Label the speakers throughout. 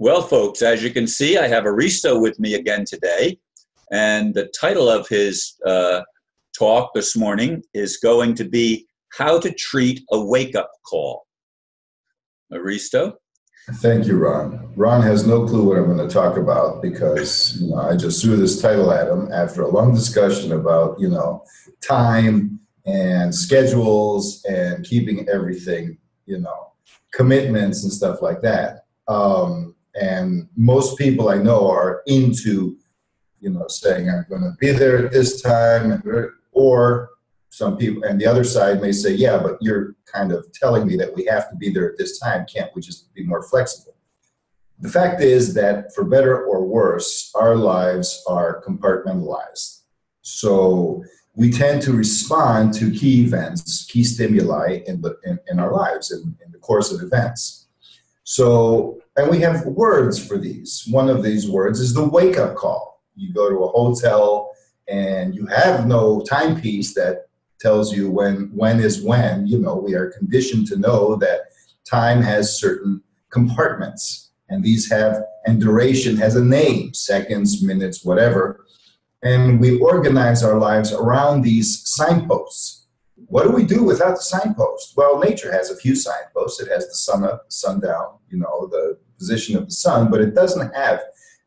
Speaker 1: Well, folks, as you can see, I have Aristo with me again today. And the title of his uh, talk this morning is going to be How to Treat a Wake Up Call. Aristo?
Speaker 2: Thank you, Ron. Ron has no clue what I'm going to talk about because you know I just threw this title at him after a long discussion about you know time and schedules and keeping everything you know commitments and stuff like that. Um, and most people I know are into you know saying I'm going to be there at this time, or some people and the other side may say yeah but you're kind of telling me that we have to be there at this time. Can't we just be more flexible? The fact is that for better or worse our lives are compartmentalized. So we tend to respond to key events key stimuli in, the, in, in our lives in, in the course of events. So and we have words for these. One of these words is the wake-up call. You go to a hotel and you have no timepiece that tells you when when is when. You know we are conditioned to know that time has certain compartments and these have and duration has a name seconds minutes whatever. And we organize our lives around these signposts. What do we do without the signpost? Well nature has a few signposts. It has the sun up sundown you know the position of the sun but it doesn't have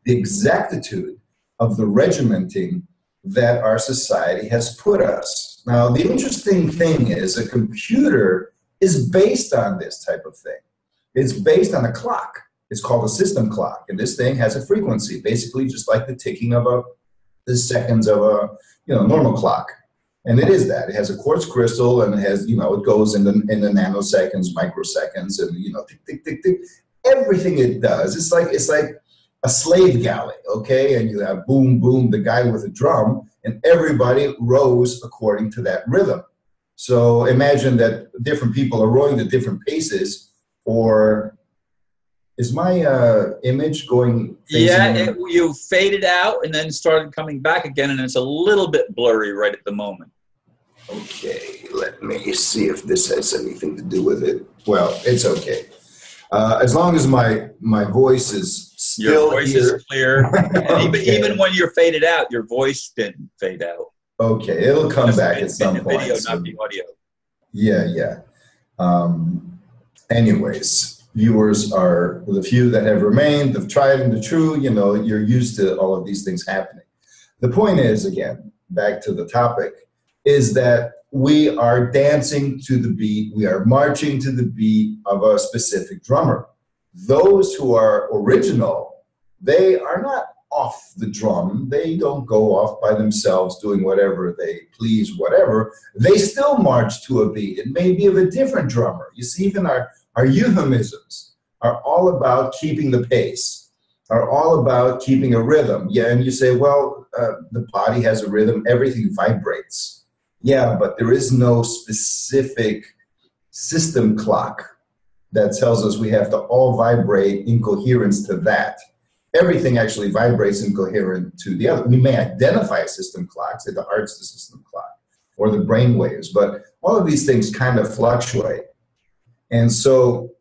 Speaker 2: the exactitude of the regimenting that our society has put us now, the interesting thing is a computer is based on this type of thing. It's based on a clock. It's called a system clock, and this thing has a frequency, basically just like the ticking of a the seconds of a you know normal clock. And it is that. It has a quartz crystal, and it has you know it goes in the in the nanoseconds, microseconds, and you know tick tick tick tick. Everything it does, it's like it's like a slave galley, okay? And you have boom boom, the guy with a drum and everybody rows according to that rhythm. So imagine that different people are rowing at different paces, or is my uh, image going?
Speaker 1: Yeah, it, you faded out and then started coming back again, and it's a little bit blurry right at the moment.
Speaker 2: Okay, let me see if this has anything to do with it. Well, it's okay. Uh, as long as my my voice is still
Speaker 1: your voice here. is clear. okay. even, even when you're faded out, your voice didn't fade out.
Speaker 2: Okay, it'll come Just back at some point.
Speaker 1: Video, so. not the audio.
Speaker 2: Yeah, yeah. Um, anyways, viewers are the few that have remained, the tried and the true. You know, you're used to all of these things happening. The point is, again, back to the topic, is that we are dancing to the beat, we are marching to the beat of a specific drummer those who are original, they are not off the drum. They don't go off by themselves doing whatever they please, whatever. They still march to a beat. It may be of a different drummer. You see, even our, our euphemisms are all about keeping the pace, are all about keeping a rhythm. Yeah, and you say, well, uh, the body has a rhythm, everything vibrates. Yeah, but there is no specific system clock that tells us we have to all vibrate in coherence to that. Everything actually vibrates in coherent to the other. We may identify a system clock, say the heart's the system clock, or the brain waves, but all of these things kind of fluctuate. And so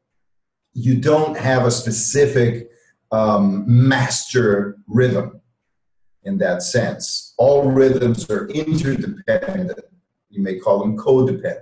Speaker 2: you don't have a specific um, master rhythm in that sense. All rhythms are interdependent. You may call them codependent.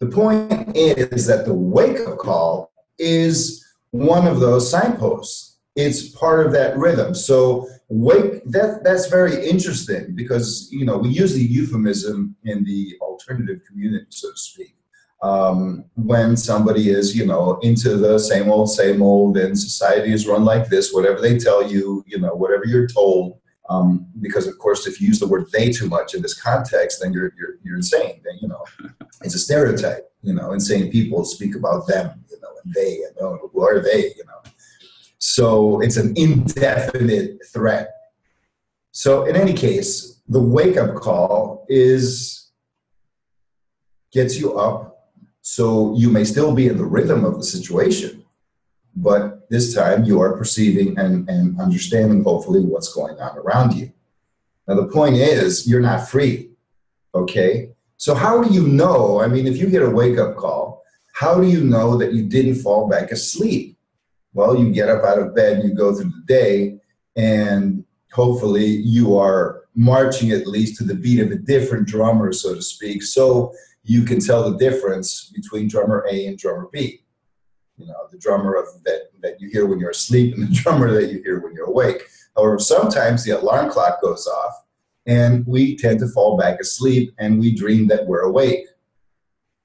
Speaker 2: The point is that the wake up call is one of those signposts. It's part of that rhythm. So wake that that's very interesting because you know we use the euphemism in the alternative community, so to speak. Um, when somebody is, you know, into the same old, same old, and society is run like this, whatever they tell you, you know, whatever you're told, um, because of course, if you use the word "they" too much in this context, then you're you're, you're insane. Then you know, it's a stereotype. You know, insane people speak about them. You know, and they and oh, who are they? You know, so it's an indefinite threat. So in any case, the wake up call is gets you up, so you may still be in the rhythm of the situation, but this time you are perceiving and, and understanding hopefully what's going on around you. Now, the point is, you're not free, okay? So, how do you know? I mean, if you get a wake up call, how do you know that you didn't fall back asleep? Well, you get up out of bed, you go through the day, and hopefully you are marching at least to the beat of a different drummer, so to speak, so you can tell the difference between drummer A and drummer B. You know, the drummer of that, that you hear when you're asleep and the drummer that you hear when you're awake. However, sometimes the alarm clock goes off and we tend to fall back asleep and we dream that we're awake.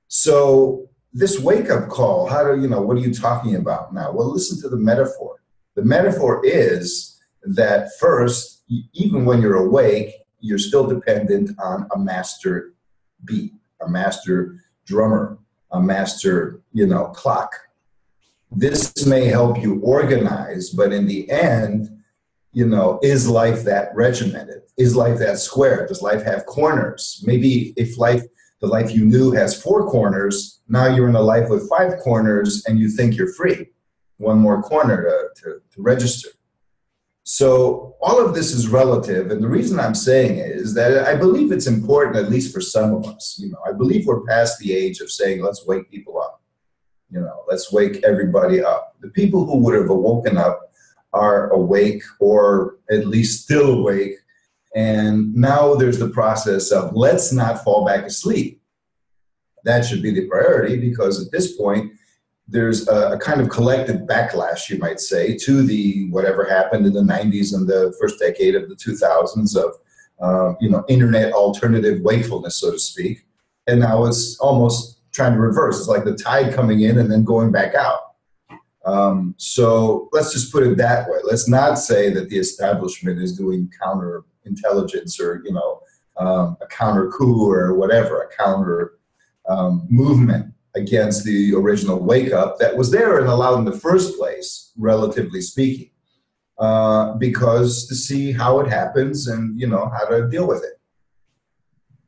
Speaker 2: So this wake up call, how do you know, what are you talking about now? Well, listen to the metaphor. The metaphor is that first, even when you're awake, you're still dependent on a master beat, a master drummer, a master, you know, clock. This may help you organize, but in the end, you know, is life that regimented? Is life that square? Does life have corners? Maybe if life, the life you knew has four corners, now you're in a life with five corners and you think you're free. One more corner to, to, to register. So all of this is relative, and the reason I'm saying it is that I believe it's important, at least for some of us. You know, I believe we're past the age of saying, "Let's wake people up." You know, let's wake everybody up. The people who would have awoken up are awake or at least still awake. And now there's the process of let's not fall back asleep. That should be the priority because at this point, there's a, a, kind of collective backlash, you might say, to the whatever happened in the 90s and the first decade of the 2000s of uh, you know internet alternative wakefulness, so to speak. And now it's almost trying to reverse. It's like the tide coming in and then going back out. Um, so let's just put it that way. Let's not say that the establishment is doing counter intelligence or you know um, a counter coup or whatever, a counter um, movement against the original wake up that was there and allowed in the first place, relatively speaking, uh, because to see how it happens and you know how to deal with it.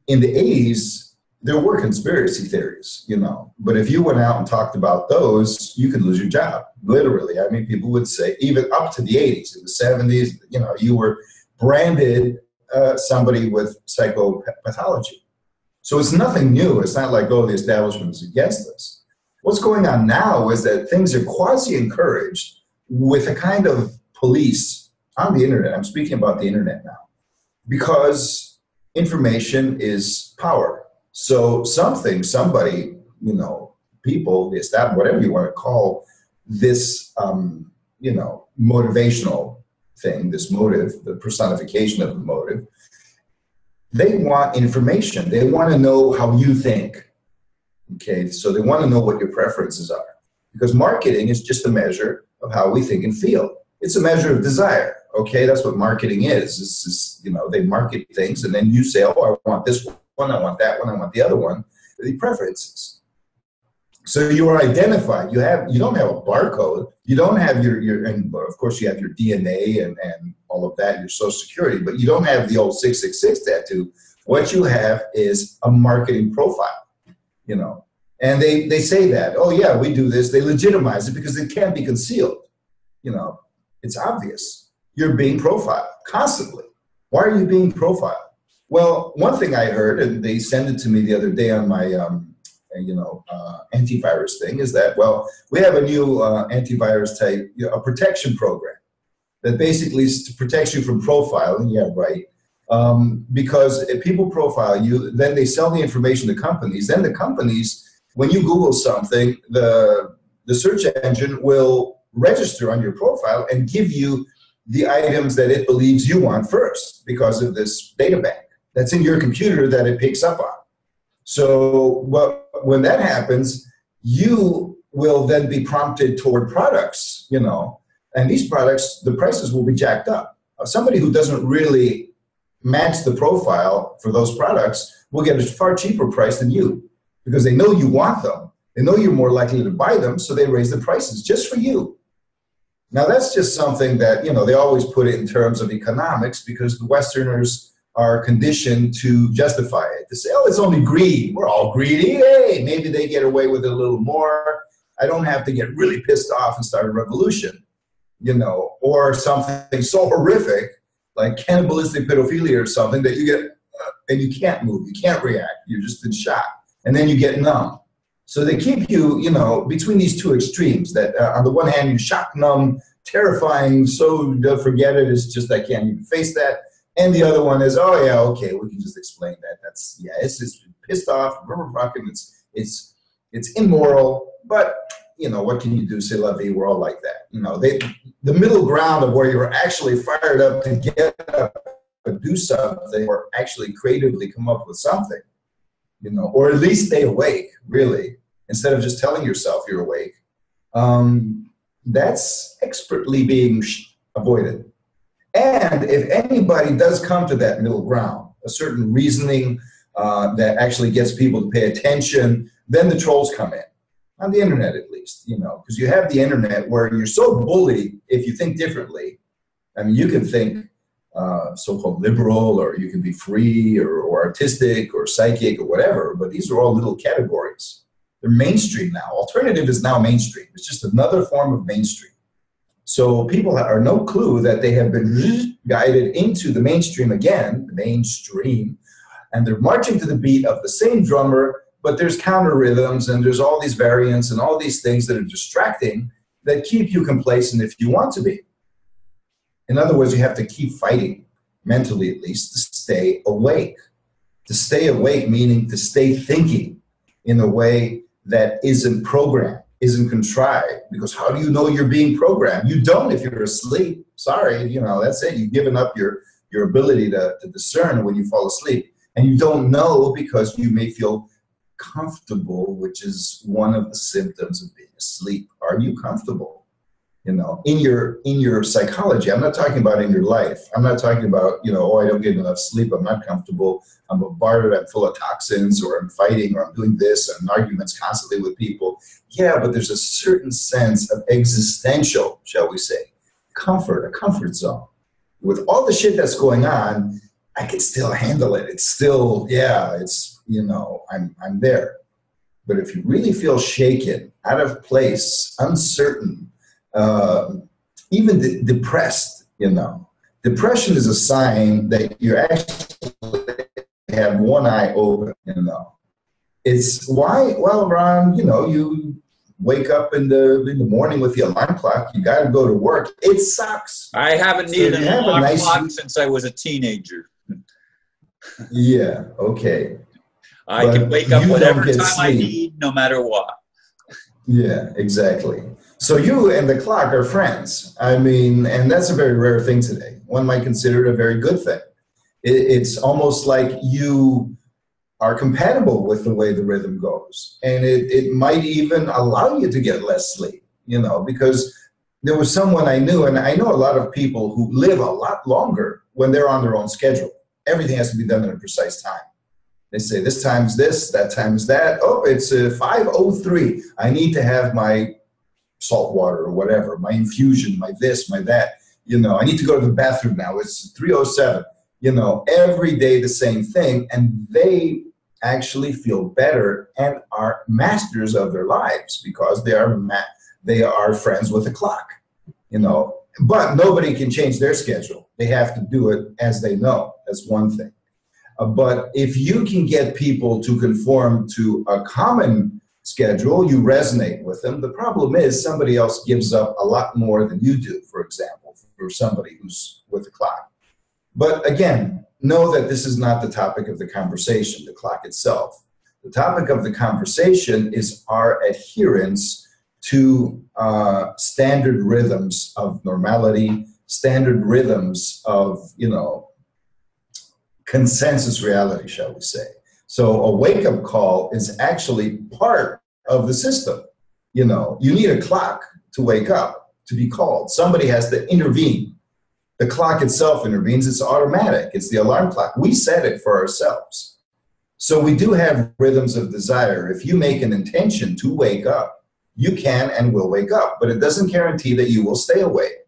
Speaker 2: In the 80s, there were conspiracy theories, you know, but if you went out and talked about those, you could lose your job, literally. I mean, people would say, even up to the 80s, in the 70s, you know, you were branded uh, somebody with psychopathology. So it's nothing new. It's not like, oh, the establishment is against us. What's going on now is that things are quasi encouraged with a kind of police on the internet. I'm speaking about the internet now because information is power so something, somebody, you know, people, the establishment, whatever you want to call this, um, you know, motivational thing, this motive, the personification of the motive, they want information. They want to know how you think. Okay, so they want to know what your preferences are. Because marketing is just a measure of how we think and feel. It's a measure of desire. Okay, that's what marketing is. It's just, you know, they market things and then you say, oh, I want this one one, I want that one, I want the other one, the preferences. So you are identified. You have you don't have a barcode. You don't have your your and of course you have your DNA and, and all of that, your social security, but you don't have the old 666 tattoo. What you have is a marketing profile, you know. And they they say that, oh yeah, we do this. They legitimize it because it can't be concealed. You know, it's obvious. You're being profiled constantly. Why are you being profiled? Well, one thing I heard, and they sent it to me the other day on my, um, you know, uh, antivirus thing, is that well, we have a new uh, antivirus type, you know, a protection program that basically protects you from profiling. Yeah, right. Um, because if people profile you, then they sell the information to companies. Then the companies, when you Google something, the the search engine will register on your profile and give you the items that it believes you want first because of this data bank that's in your computer that it picks up on. So what, when that happens, you will then be prompted toward products, you know, and these products, the prices will be jacked up. Uh, somebody who doesn't really match the profile for those products will get a far cheaper price than you because they know you want them. They know you're more likely to buy them, so they raise the prices just for you. Now that's just something that, you know, they always put it in terms of economics because the Westerners are conditioned to justify it. To say, oh, it's only greed. We're all greedy. Hey, maybe they get away with it a little more. I don't have to get really pissed off and start a revolution, you know, or something so horrific like cannibalistic pedophilia or something that you get uh, and you can't move, you can't react, you're just in shock, and then you get numb. So they keep you, you know, between these two extremes. That uh, on the one hand, you're shock, numb, terrifying, so forget it. It's just I can't even face that. And the other one is, oh yeah, okay, we can just explain that. That's yeah, it's just pissed off, fucking, it's it's it's immoral, but you know what can you do? C'est la vie. We're all like that. You know, they the middle ground of where you're actually fired up to get up, to do something, or actually creatively come up with something. You know, or at least stay awake. Really, instead of just telling yourself you're awake. Um, that's expertly being avoided. And if anybody does come to that middle ground, a certain reasoning uh, that actually gets people to pay attention, then the trolls come in. On the internet, at least, you know, because you have the internet where you're so bullied if you think differently. I mean, you can think uh, so called liberal, or you can be free, or, or artistic, or psychic, or whatever, but these are all little categories. They're mainstream now. Alternative is now mainstream, it's just another form of mainstream. So people are no clue that they have been guided into the mainstream again, the mainstream, and they're marching to the beat of the same drummer, but there's counter rhythms and there's all these variants and all these things that are distracting that keep you complacent if you want to be. In other words, you have to keep fighting, mentally at least, to stay awake. To stay awake, meaning to stay thinking in a way that isn't programmed isn't contrived because how do you know you're being programmed? You don't if you're asleep. Sorry you know that's it. You've given up your your ability to, to discern when you fall asleep. And you don't know because you may feel comfortable which is one of the symptoms of being asleep. Are you comfortable you know in your in your psychology i'm not talking about in your life. I'm not talking about you know oh i don't get enough sleep i'm not comfortable i'm bombarded i'm full of toxins or i'm fighting or i'm doing this and arguments constantly with people. Yeah but there's a certain sense of existential shall we say comfort a comfort zone. With all the shit that's going on i can still handle it. It's still yeah it's you know i'm i'm there. But if you really feel shaken out of place uncertain uh, even de- depressed, you know. Depression is a sign that you actually have one eye open, you know. It's why, well, Ron, you know, you wake up in the in the morning with the alarm clock. You got to go to work. It sucks.
Speaker 1: I haven't needed so an alarm nice clock since I was a teenager.
Speaker 2: yeah. Okay.
Speaker 1: I but can wake up whatever time sleep. I need, no matter what.
Speaker 2: Yeah. Exactly. So you and the clock are friends. I mean, and that's a very rare thing today. One might consider it a very good thing. it's almost like you are compatible with the way the rhythm goes. And it, it might even allow you to get less sleep, you know, because there was someone I knew, and I know a lot of people who live a lot longer when they're on their own schedule. Everything has to be done in a precise time. They say this time's this, that time's that. Oh, it's a uh, 5:03. I need to have my salt water or whatever, my infusion, my this, my that. You know, I need to go to the bathroom now. It's 307. You know, every day the same thing. And they actually feel better and are masters of their lives because they are ma- they are friends with the clock. You know, but nobody can change their schedule. They have to do it as they know. That's one thing. Uh, but if you can get people to conform to a common schedule, you resonate with them. The problem is somebody else gives up a lot more than you do, for example, for somebody who's with a clock. But again, know that this is not the topic of the conversation, the clock itself. The topic of the conversation is our adherence to uh, standard rhythms of normality, standard rhythms of, you know, consensus reality, shall we say. So a wake up call is actually part of the system. You know, you need a clock to wake up, to be called. Somebody has to intervene. The clock itself intervenes, it's automatic, it's the alarm clock. We set it for ourselves. So we do have rhythms of desire. If you make an intention to wake up, you can and will wake up, but it doesn't guarantee that you will stay awake.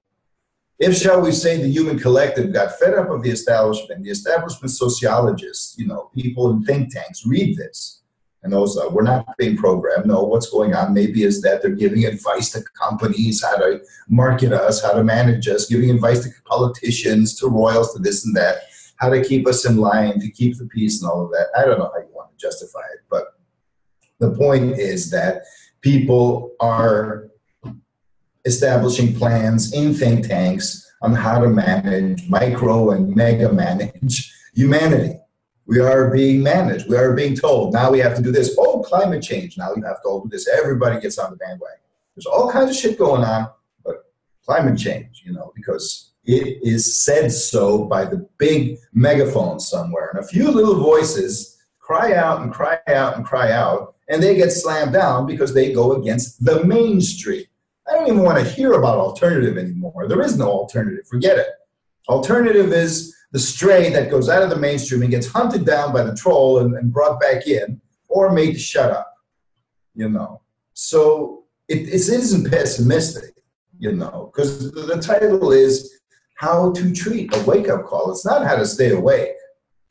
Speaker 2: If, shall we say, the human collective got fed up of the establishment, the establishment sociologists, you know, people in think tanks read this, and those uh, we're not being programmed. No, what's going on maybe is that they're giving advice to companies how to market us, how to manage us, giving advice to politicians, to royals, to this and that, how to keep us in line, to keep the peace and all of that. I don't know how you want to justify it, but The point is that people are establishing plans in think tanks on how to manage, micro and mega manage humanity. We are being managed. We are being told now we have to do this. Oh, climate change. Now you have to all do this. Everybody gets on the bandwagon. There's all kinds of shit going on, but climate change, you know, because it is said so by the big megaphone somewhere. And a few little voices cry out and cry out and cry out, and they get slammed down because they go against the mainstream. I don't even want to hear about alternative anymore. There is no alternative. Forget it. Alternative is the stray that goes out of the mainstream and gets hunted down by the troll and, and brought back in or made to shut up. You know. So it, it isn't pessimistic, you know, because the, title is How to Treat a Wake Up Call. It's not how to stay awake,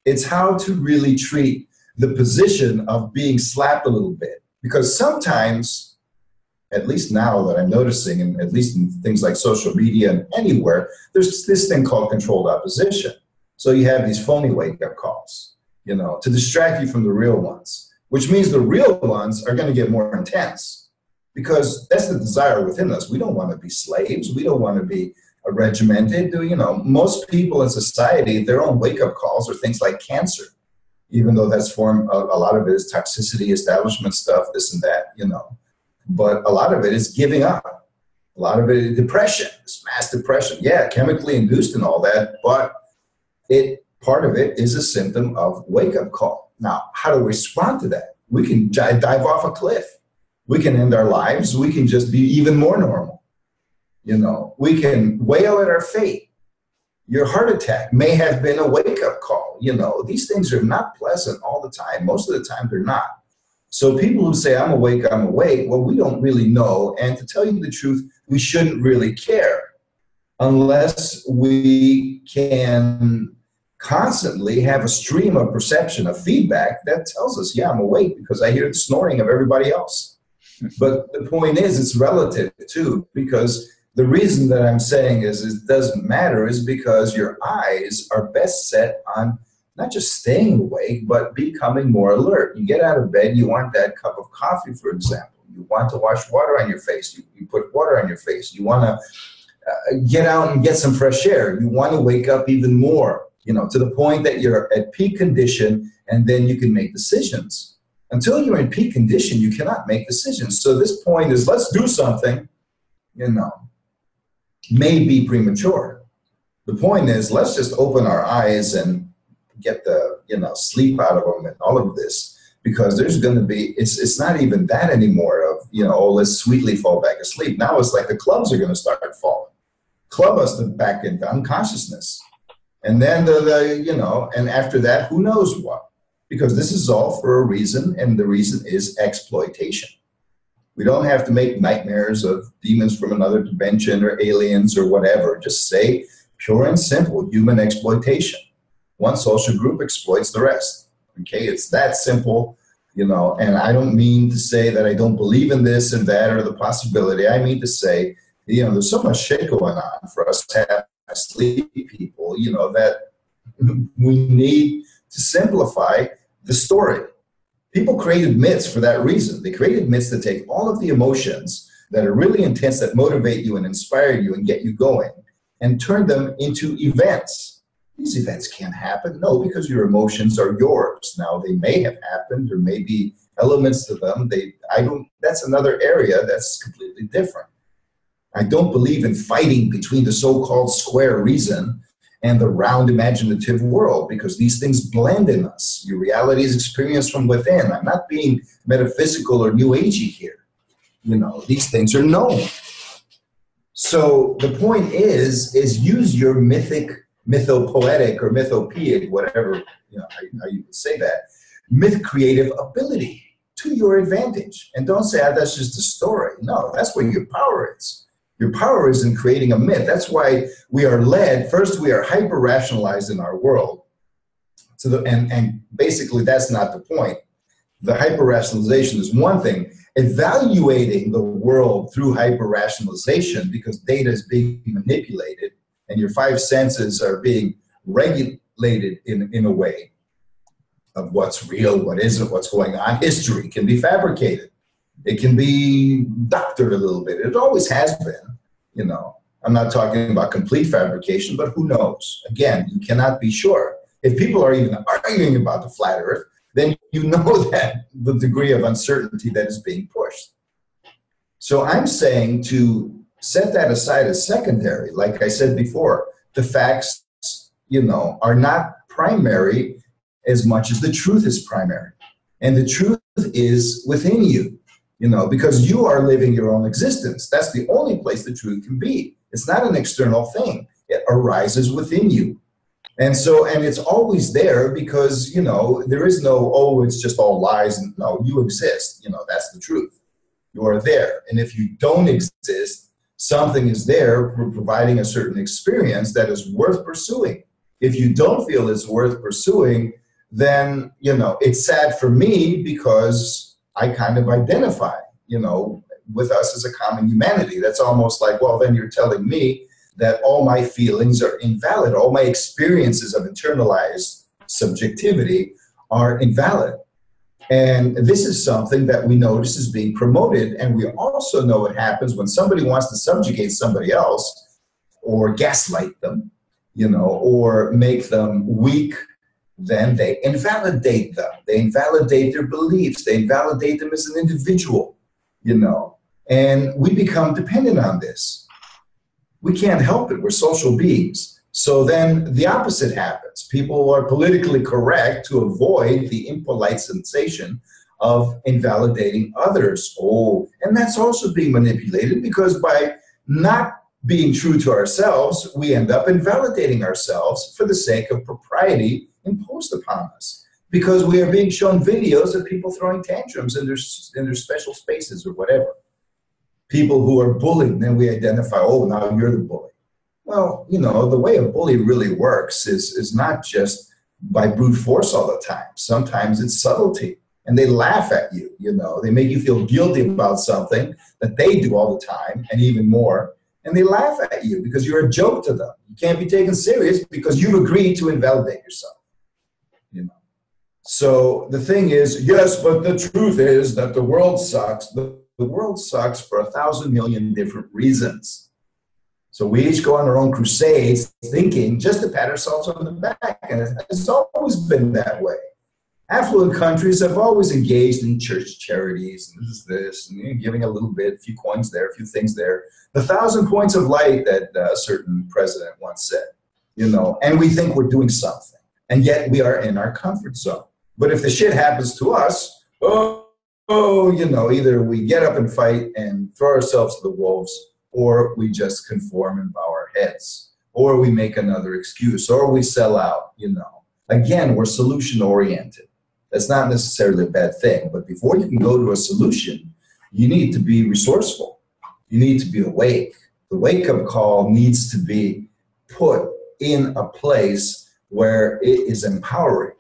Speaker 2: it's how to really treat the position of being slapped a little bit. Because sometimes at least now that I'm noticing, and at least in things like social media and anywhere, there's this thing called controlled opposition. So you have these phony wake up calls, you know, to distract you from the real ones, which means the real ones are going to get more intense because that's the desire within us. We don't want to be slaves. We don't want to be regimented. Do you know, most people in society, their own wake up calls are things like cancer, even though that's form a, a lot of it is toxicity, establishment stuff, this and that, you know but a lot of it is giving up. A lot of it is depression, this mass depression. Yeah, chemically induced and all that, but it part of it is a symptom of wake up call. Now, how to respond to that? We can dive off a cliff. We can end our lives. We can just be even more normal. You know, we can wail at our fate. Your heart attack may have been a wake up call. You know, these things are not pleasant all the time. Most of the time, they're not. So people who say, I'm awake, I'm awake, well, we don't really know. And to tell you the truth, we shouldn't really care unless we can constantly have a stream of perception, of feedback that tells us, yeah, I'm awake because I hear the snoring of everybody else. But the point is, it's relative too, because the reason that I'm saying is it doesn't matter is because your eyes are best set on not just staying awake, but becoming more alert. You get out of bed, you want that cup of coffee, for example. You want to wash water on your face. You, you put water on your face. You want to uh, get out and get some fresh air. You want to wake up even more, you know, to the point that you're at peak condition and then you can make decisions. Until you're in peak condition, you cannot make decisions. So this point is let's do something, you know, may be premature. The point is let's just open our eyes and get the you know sleep out of them and all of this because there's going to be it's it's not even that anymore of you know oh let's sweetly fall back asleep. Now it's like the clubs are going to start falling. Club us back into unconsciousness. And then the, the you know and after that who knows what? Because this is all for a reason and the reason is exploitation. We don't have to make nightmares of demons from another dimension or aliens or whatever. Just say pure and simple human exploitation one social group exploits the rest. Okay, it's that simple, you know. And I don't mean to say that I don't believe in this and that or the possibility. I mean to say, you know, there's so much shit going on for us to have sleep people, you know, that we need to simplify the story. People created myths for that reason. They created myths to take all of the emotions that are really intense, that motivate you and inspire you and get you going, and turn them into events these events can't happen. No, because your emotions are yours. Now they may have happened, there may be elements to them. They I don't that's another area that's completely different. I don't believe in fighting between the so-called square reason and the round imaginative world because these things blend in us. Your reality is experienced from within. I'm not being metaphysical or new agey here. You know, these things are known. So the point is, is use your mythic mythopoetic or mythopoeic, whatever you know how, you would say that, myth creative ability to your advantage. And don't say, oh, that's just a story. No, that's where your power is. Your power is in creating a myth. That's why we are led, first, we are hyper rationalized in our world. So the, and, and basically, that's not the point. The hyper rationalization is one thing. Evaluating the world through hyper rationalization because data is being manipulated and your five senses are being regulated in, in a way of what's real, what isn't, what's going on. History can be fabricated. It can be doctored a little bit. It always has been, you know. I'm not talking about complete fabrication, but who knows? Again, you cannot be sure. If people are even arguing about the flat earth, then you know that the degree of uncertainty that is being pushed. So I'm saying to set that aside as secondary. Like I said before, the facts, you know, are not primary as much as the truth is primary. And the truth is within you, you know, because you are living your own existence. That's the only place the truth can be. It's not an external thing, it arises within you. And so, and it's always there because, you know, there is no, oh, it's just all lies. No, you exist. You know, that's the truth. You are there. And if you don't exist, something is there providing a certain experience that is worth pursuing. If you don't feel it's worth pursuing, then, you know, it's sad for me because I kind of identify, you know, with us as a common humanity. That's almost like, well, then you're telling me that all my feelings are invalid, all my experiences of internalized subjectivity are invalid. And this is something that we notice is being promoted. And we also know what happens when somebody wants to subjugate somebody else or gaslight them, you know, or make them weak, then they invalidate them. They invalidate their beliefs. They invalidate them as an individual, you know. And we become dependent on this. We can't help it. We're social beings. So then the opposite happens. People are politically correct to avoid the impolite sensation of invalidating others. Oh, and that's also being manipulated because by not being true to ourselves, we end up invalidating ourselves for the sake of propriety imposed upon us. Because we are being shown videos of people throwing tantrums in their, in their special spaces or whatever. People who are bullied, then we identify, oh, now you're the bully. Well, you know, the way a bully really works is, is not just by brute force all the time. Sometimes it's subtlety. And they laugh at you, you know, they make you feel guilty about something that they do all the time and even more. And they laugh at you because you're a joke to them. You can't be taken serious because you've agreed to invalidate yourself. You know. So the thing is, yes, but the truth is that the world sucks. The, the world sucks for a thousand million different reasons so we each go on our own crusades thinking just to pat ourselves on the back. And it's always been that way. Affluent countries have always engaged in church charities and this is this, and you know, giving a little bit, a few coins there, a few things there. The thousand points of light that uh, a certain president once said, you know, and we think we're doing something. And yet we are in our comfort zone. But if the shit happens to us, oh, oh, you know, either we get up and fight and throw ourselves to the wolves, or we just conform and bow our heads, or we make another excuse, or we sell out, you know. Again, we're solution oriented. That's not necessarily a bad thing, but before you can go to a solution, you need to be resourceful. You need to be awake. The wake up call needs to be put in a place where it is empowering.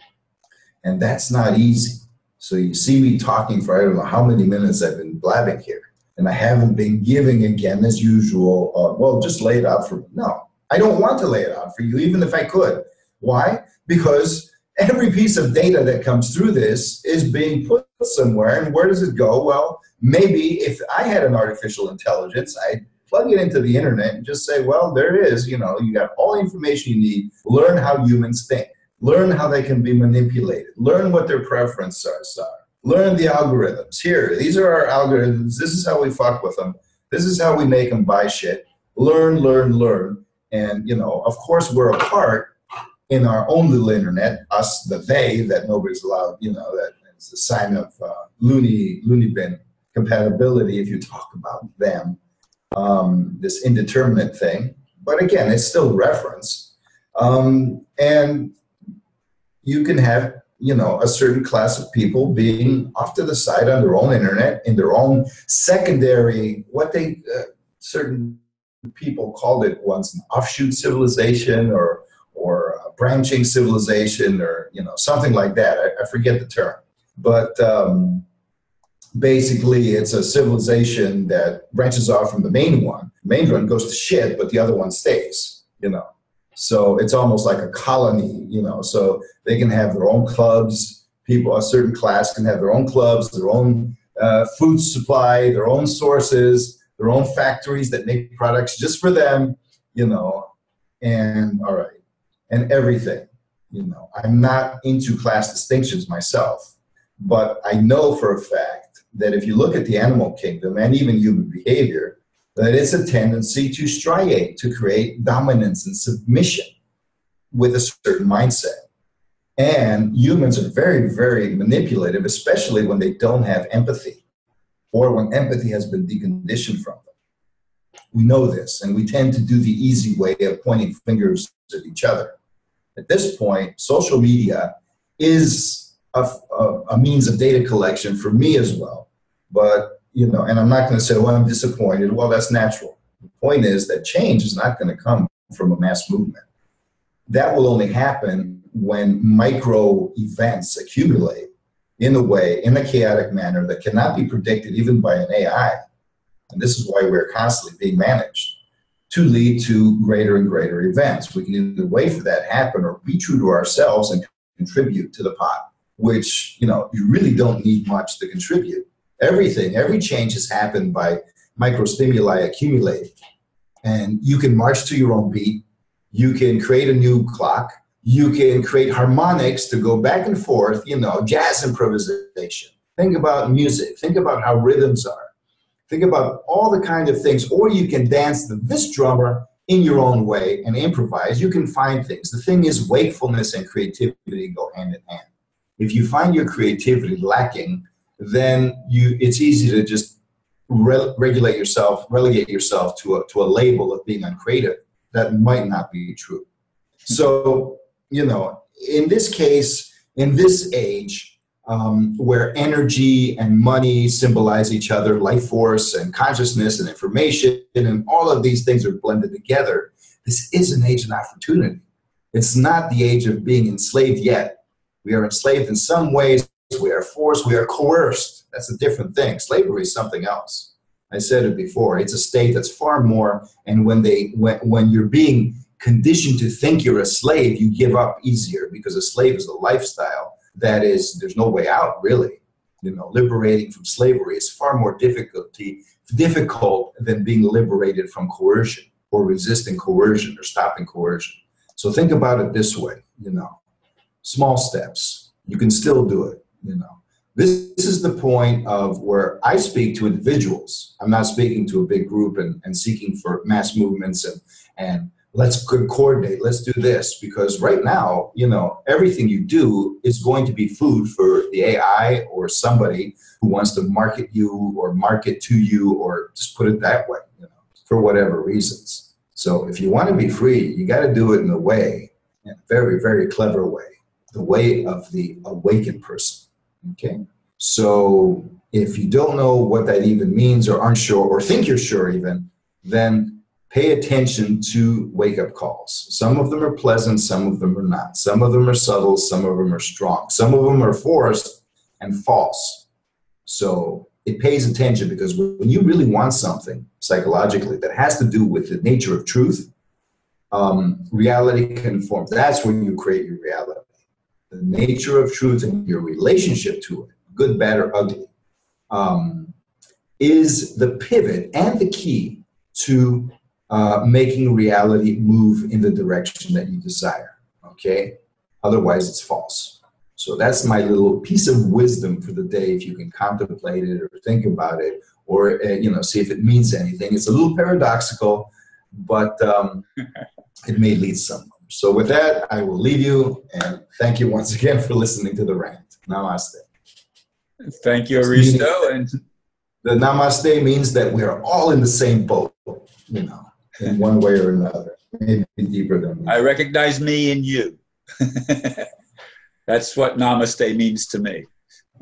Speaker 2: And that's not easy. So you see me talking for I don't know how many minutes I've been blabbing here and I haven't been giving again as usual. Uh, well, just lay it out for me. No, I don't want to lay it out for you, even if I could. Why? Because every piece of data that comes through this is being put somewhere, and where does it go? Well, maybe if I had an artificial intelligence, I'd plug it into the internet and just say, well, there it is. You know, you got all the information you need. Learn how humans think. Learn how they can be manipulated. Learn what their preferences are learn the algorithms. Here, these are our algorithms. This is how we fuck with them. This is how we make them buy shit. Learn, learn, learn. And, you know, of course, we're apart in our own little internet, us, the they, that nobody's allowed, you know, that it's a sign of uh, loony, loony bin compatibility if you talk about them, um, this indeterminate thing. But again, it's still reference. Um, and you can have you know a certain class of people being off to the side on their own internet in their own secondary what they uh, certain people called it once an offshoot civilization or or branching civilization or you know something like that. I, I forget the term. But um, basically it's a civilization that branches off from the main one. The main one goes to shit but the other one stays you know so it's almost like a colony, you know. So they can have their own clubs, people, a certain class can have their own clubs, their own uh, food supply, their own sources, their own factories that make products just for them, you know, and all right, and everything. You know, I'm not into class distinctions myself, but I know for a fact that if you look at the animal kingdom and even human behavior, that it's a tendency to striate, to create dominance and submission with a certain mindset. And humans are very, very manipulative, especially when they don't have empathy or when empathy has been deconditioned from them. We know this, and we tend to do the easy way of pointing fingers at each other. At this point, social media is a, a, a means of data collection for me as well. But, you know, and I'm not going to say, well, I'm disappointed. Well, that's natural. The point is that change is not going to come from a mass movement. That will only happen when micro events accumulate in a way, in a chaotic manner that cannot be predicted even by an AI. And this is why we're constantly being managed to lead to greater and greater events. We can either wait for that to happen or be true to ourselves and contribute to the pot, which, you know, you really don't need much to contribute. Everything, every change has happened by microstimuli accumulating. And you can march to your own beat. You can create a new clock you can create harmonics to go back and forth, you know, jazz improvisation. Think about music. Think about how rhythms are. Think about all the kind of things. Or you can dance this drummer in your own way and improvise. You can find things. The thing is, wakefulness and creativity go hand in hand. If you find your creativity lacking, then you it's easy to just re- regulate yourself, relegate yourself to a, to a label of being uncreative. That might not be true. So you know, in this case, in this age, um, where energy and money symbolize each other, life force and consciousness and information, and all of these things are blended together, this is an age of opportunity. It's not the age of being enslaved yet. We are enslaved in some ways, we are forced, we are coerced. That's a different thing. Slavery is something else. I said it before. It's a state that's far more, and when they when, when you're being conditioned to think you're a slave, you give up easier because a slave is a lifestyle that is, there's no way out really. You know, liberating from slavery is far more difficulty, difficult than being liberated from coercion or resisting coercion or stopping coercion. So think about it this way, you know, small steps. You can still do it, you know. This, this is the point of where I speak to individuals. I'm not speaking to a big group and, and seeking for mass movements and, and let's coordinate let's do this because right now you know everything you do is going to be food for the ai or somebody who wants to market you or market to you or just put it that way you know for whatever reasons so if you want to be free you got to do it in a way in a very very clever way the way of the awakened person okay so if you don't know what that even means or aren't sure or think you're sure even then pay attention to wake up calls. Some of them are pleasant, some of them are not. Some of them are subtle, some of them are strong. Some of them are forced and false. So it pays attention because when you really want something psychologically that has to do with the nature of truth, um, reality conforms. That's when you create your reality. The nature of truth and your relationship to it, good, bad, or ugly, um, is the pivot and the key to uh, making reality move in the direction that you desire. Okay? Otherwise, it's false. So that's my little piece of wisdom for the day. If you can contemplate it or think about it, or uh, you know, see if it means anything. It's a little paradoxical, but um, it may lead somewhere. So with that, I will leave you and thank you once again for listening to the rant. Namaste.
Speaker 1: Thank you, Aristo. And
Speaker 2: the namaste means that we are all in the same boat. You know in one way or another, maybe deeper than
Speaker 1: me. I recognize me in you. That's what namaste means to me.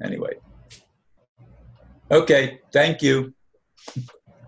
Speaker 1: Anyway. Okay, thank you.